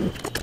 you